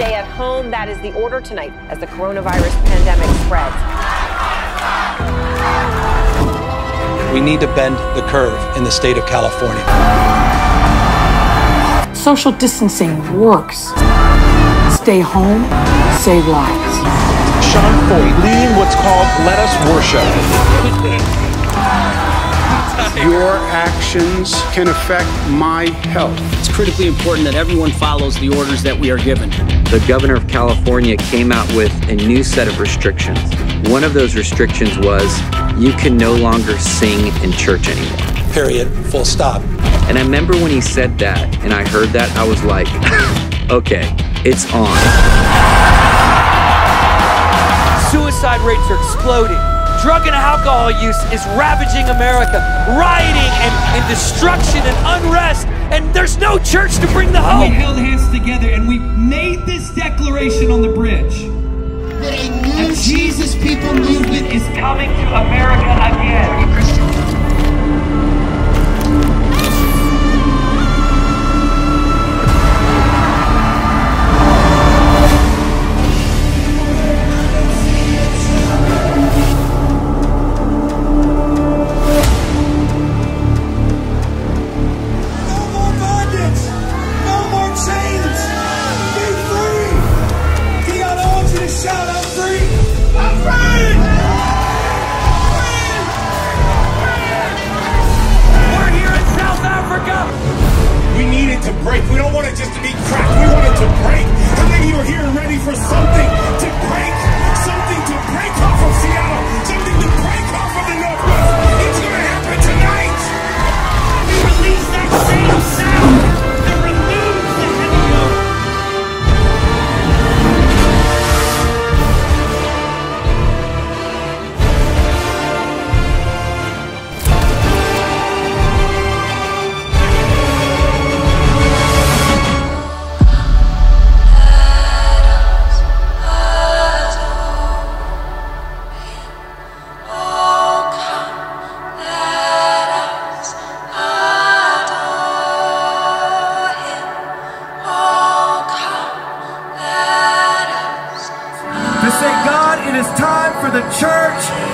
stay at home. That is the order tonight as the coronavirus pandemic spreads. We need to bend the curve in the state of California. Social distancing works. Stay home, save lives. Sean Feucht leading what's called Let Us Worship. Your actions can affect my health. It's critically important that everyone follows the orders that we are given. The governor of California came out with a new set of restrictions. One of those restrictions was you can no longer sing in church anymore. Period. Full stop. And I remember when he said that and I heard that, I was like, okay, it's on. Suicide rates are exploding. Drug and alcohol use is ravaging America. Rioting and, and destruction and unrest. And there's no church to bring the hope. We held hands together and we made this declaration on the bridge. That a new Jesus People movement is coming to America it to break. We don't want it just to be cracked. We want it to break. How many of you are here and ready for something to break? Something to break off of Seattle. Something to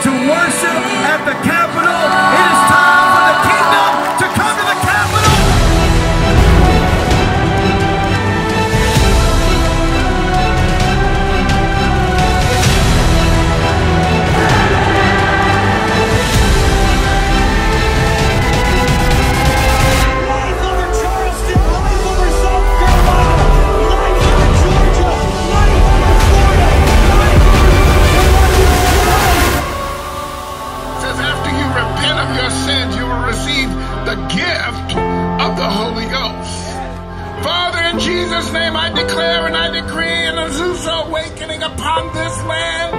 to worship at the Capitol. It is time for the kingdom to come to the Jesus' name, I declare and I decree an Azusa awakening upon this land.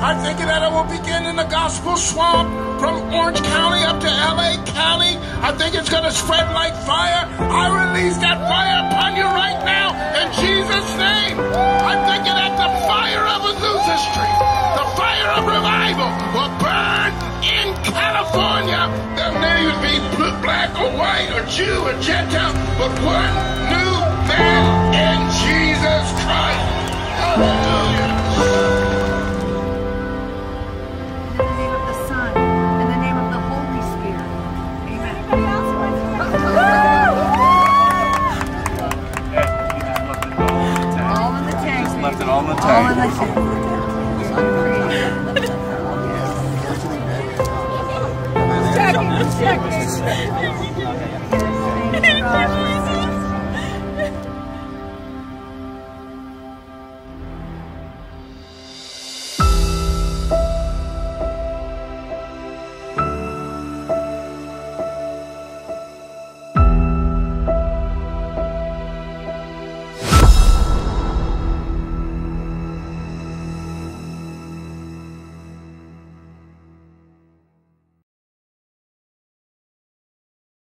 I think that it will begin in the gospel swamp from Orange County up to LA County. I think it's going to spread like fire. I release that fire upon you right now in Jesus' name. I'm thinking that the fire of Azusa Street, the fire of revival will burn in California. There may be black or white or Jew or Gentile, but one new man in Jesus Christ. Hallelujah.